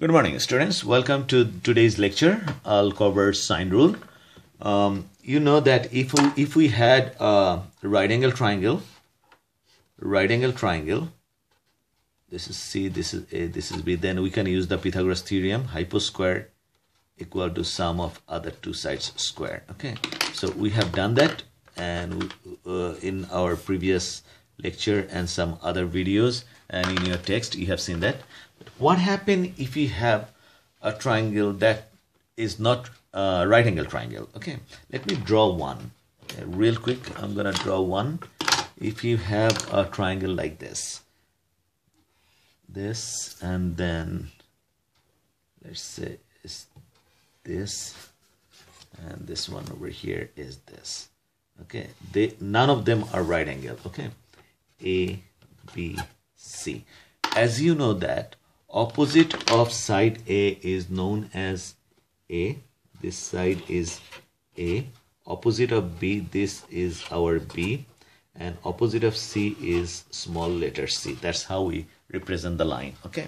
Good morning, students. Welcome to today's lecture. I'll cover sine rule. Um, you know that if we, if we had a right angle triangle, right angle triangle, this is C, this is A, this is B, then we can use the Pythagoras theorem, hypo square equal to sum of other two sides square. Okay, so we have done that and uh, in our previous lecture and some other videos and in your text you have seen that. But what happen if you have a triangle that is not a right angle triangle? Okay let me draw one. Okay, real quick i'm gonna draw one. If you have a triangle like this this and then let's say is this and this one over here is this. Okay they none of them are right angle okay a b c as you know that opposite of side A is known as A. This side is A. Opposite of B, this is our B. And opposite of C is small letter C. That's how we represent the line. Okay.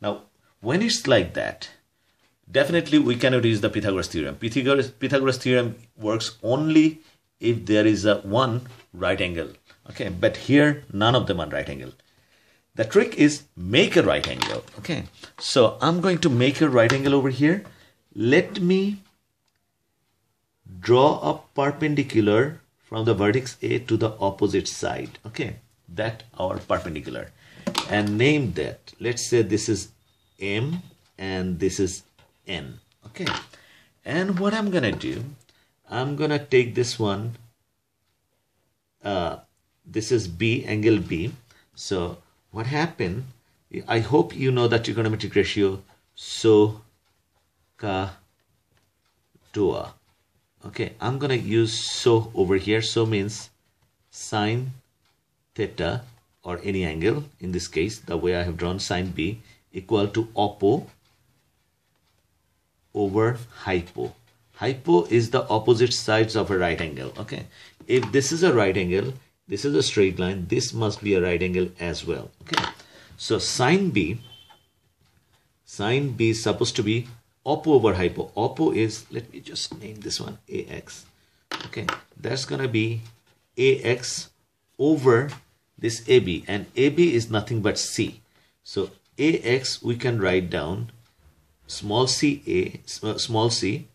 Now, when it's like that, definitely we cannot use the Pythagoras theorem. Pythagoras, Pythagoras theorem works only if there is a one right angle. Okay. But here, none of them are right angle. The trick is make a right angle. Okay, so I'm going to make a right angle over here. Let me draw a perpendicular from the vertex A to the opposite side. Okay, that our perpendicular and name that. Let's say this is M and this is N. Okay, and what I'm gonna do, I'm gonna take this one. Uh, this is B angle B. So what happened, I hope you know that trigonometric ratio SOH CAH TOA. Okay, I'm gonna use so over here. So means sine theta or any angle. In this case, the way I have drawn sine B equal to oppo over hypo. Hypo is the opposite sides of a right angle. Okay, if this is a right angle, this is a straight line. This must be a right angle as well. Okay. So sine b sine b is supposed to be oppo over hypo. Oppo is let me just name this one ax okay. That's gonna be ax over this ab and ab is nothing but c. So ax we can write down small c a small c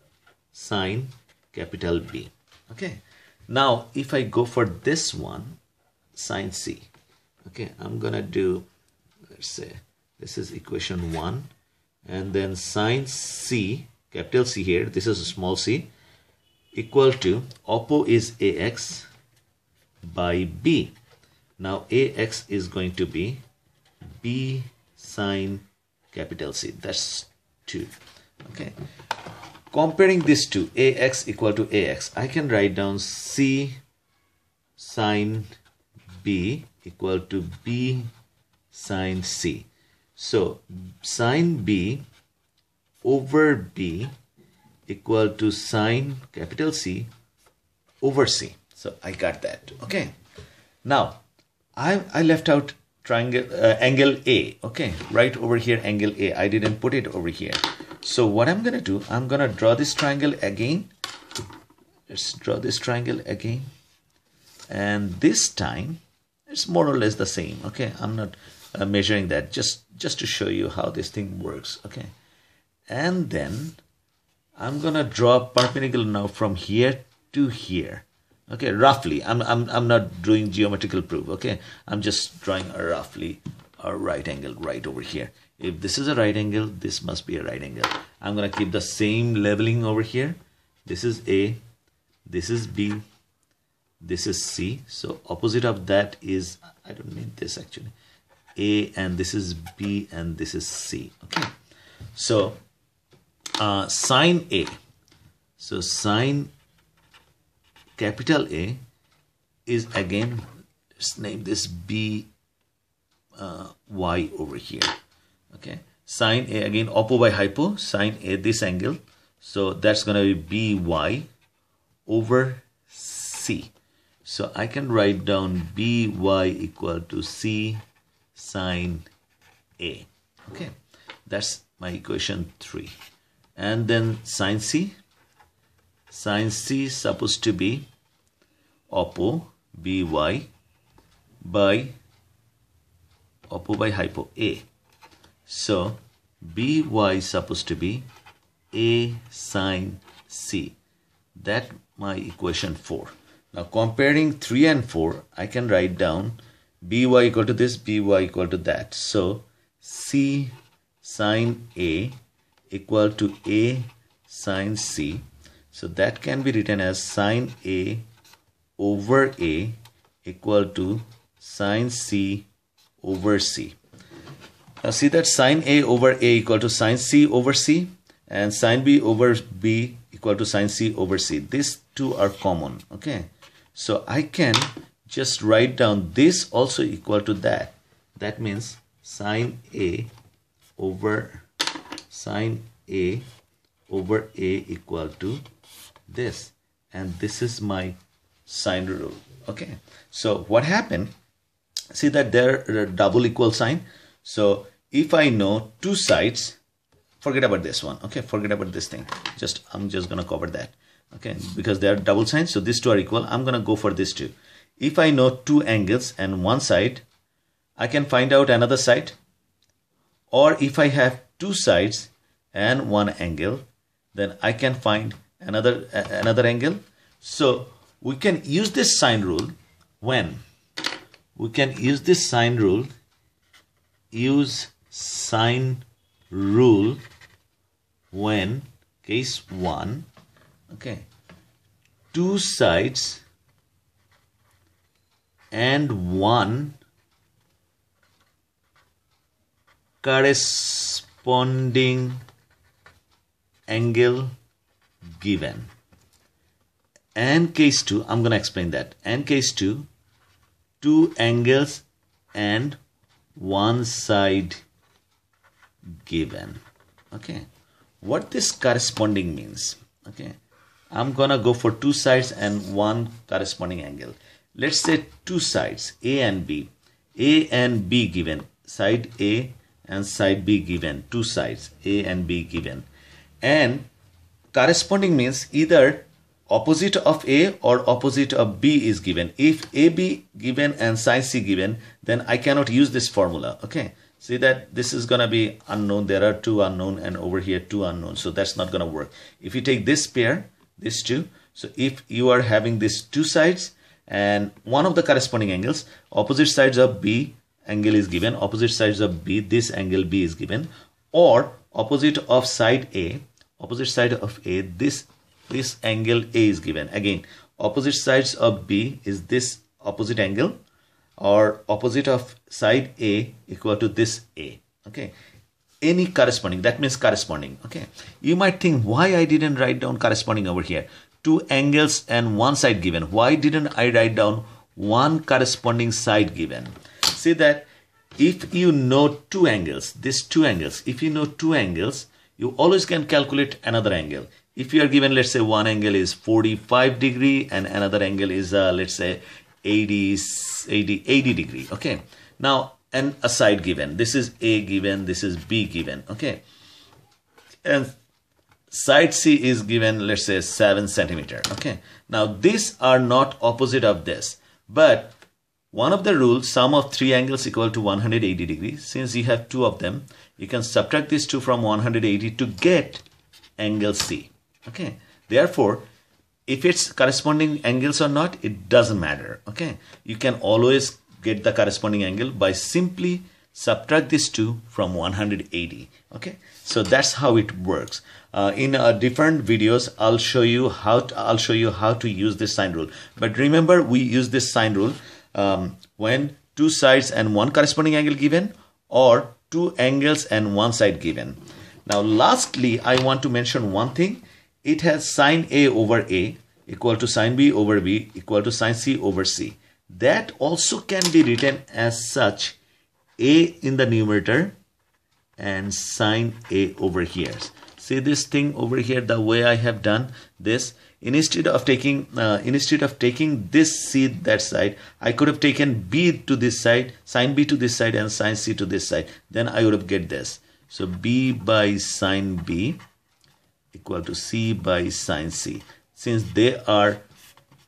sine capital b. Okay now, if I go for this one, sine C, okay, I'm gonna do, let's say, this is equation one, and then sine C, capital C here, this is a small c, equal to, oppo is AX by B. Now, AX is going to be B sine capital C, that's 2, okay comparing these two ax equal to ax I can write down c sine b equal to b sine c. So sine b over b equal to sine capital C over C. So I got that okay. Now I, I left out triangle uh, angle A okay. Right over here angle A. I didn't put it over here so what I'm gonna do, I'm gonna draw this triangle again. Let's draw this triangle again. And this time, it's more or less the same, okay? I'm not uh, measuring that, just, just to show you how this thing works, okay? And then, I'm gonna draw a perpendicular now from here to here okay roughly i'm i'm, I'm not doing geometrical proof okay i'm just drawing a roughly a right angle right over here if this is a right angle this must be a right angle. I'm gonna keep the same leveling over here. This is A this is B this is C. So opposite of that is I don't need this actually. A and this is B and this is C okay? So uh, sine A. So sine capital A is again let's name this B uh, Y over here okay. Sine a again oppo by hypo. Sine a this angle. So that's going to be by over c. So i can write down by equal to c sine a. Okay. That's my equation 3 and then sine c. Sine c is supposed to be oppo by by oppo by hypo a so by is supposed to be a sine c. That my equation 4 now comparing 3 and 4 I can write down by equal to this by equal to that. So c sine a equal to a sine c. So that can be written as sine A over A equal to sine C over C. Now see that sine A over A equal to sine C over C and sine B over B equal to sine C over C. These two are common. Okay. So I can just write down this also equal to that. That means sine A over sine A over A equal to this and this is my sine rule okay so what happened see that there are double equal sign so if I know two sides forget about this one okay? Forget about this thing. Just I'm just gonna cover that okay? Because they are double signs so these two are equal. I'm gonna go for this two. If I know two angles and one side I can find out another side. Or if I have two sides and one angle then I can find another uh, another angle. So we can use this sine rule when? We can use this sine rule use sine rule when case 1 okay two sides and one corresponding angle given. And case 2, I'm going to explain that. And case 2, two angles and one side given. Okay. What this corresponding means. Okay. I'm to go for two sides and one corresponding angle. Let's say two sides, A and B. A and B given. Side A and side B given. Two sides, A and B given. And corresponding means either opposite of A or opposite of B is given. If AB given and side C given, then I cannot use this formula. Okay. See that this is going to be unknown. There are two unknown and over here two unknown. So that's not going to work. If you take this pair, this two. So if you are having these two sides and one of the corresponding angles, opposite sides of B angle is given, opposite sides of B, this angle B is given, or opposite of side A, opposite side of A, this, this angle A is given. Again, opposite sides of B is this opposite angle or opposite of side A equal to this A. Okay. Any corresponding, that means corresponding. Okay. You might think why I didn't write down corresponding over here. Two angles and one side given. Why didn't I write down one corresponding side given? See that if you know two angles, these two angles, if you know two angles, you always can calculate another angle. If you are given, let's say one angle is 45 degree and another angle is, uh, let's say 80, 80, 80 degree. Okay. Now, and a side given. This is A given, this is B given. Okay. And side C is given, let's say 7 centimeter. Okay. Now, these are not opposite of this. But one of the rules, sum of three angles equal to 180 degrees. Since you have two of them, you can subtract these two from 180 to get angle C. Okay. Therefore, if it's corresponding angles or not, it doesn't matter. Okay. You can always get the corresponding angle by simply subtract these two from 180. Okay. So that's how it works. Uh, in uh, different videos, I'll show you how to, I'll show you how to use this sine rule. But remember, we use this sine rule um, when two sides and one corresponding angle given or two angles and one side given. Now lastly, I want to mention one thing. It has sine A over A equal to sine B over B equal to sine C over C. That also can be written as such A in the numerator and sine A over here. See this thing over here, the way I have done this instead of taking uh, instead of taking this c that side I could have taken b to this side sine b to this side and sine c to this side then I would have get this So B by sine B equal to C by sine C. Since they are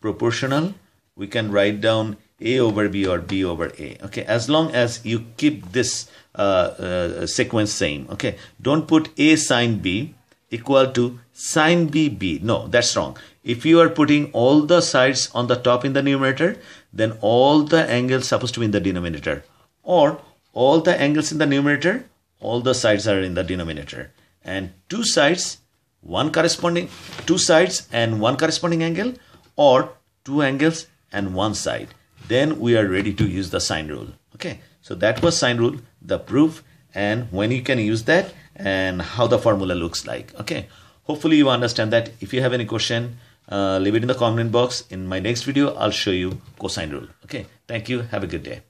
proportional, we can write down A over B or B over A. Okay, as long as you keep this uh, uh, sequence same. Okay, don't put A sine B equal to sine B B. No, that's wrong. If you are putting all the sides on the top in the numerator, then all the angles supposed to be in the denominator. Or all the angles in the numerator, all the sides are in the denominator. And two sides, one corresponding, two sides and one corresponding angle, or two angles and one side. Then we are ready to use the sine rule. Okay, so that was sine rule, the proof, and when you can use that and how the formula looks like. Okay, hopefully you understand that. If you have any question, uh, leave it in the comment box. In my next video, I'll show you cosine rule. Okay, thank you. Have a good day.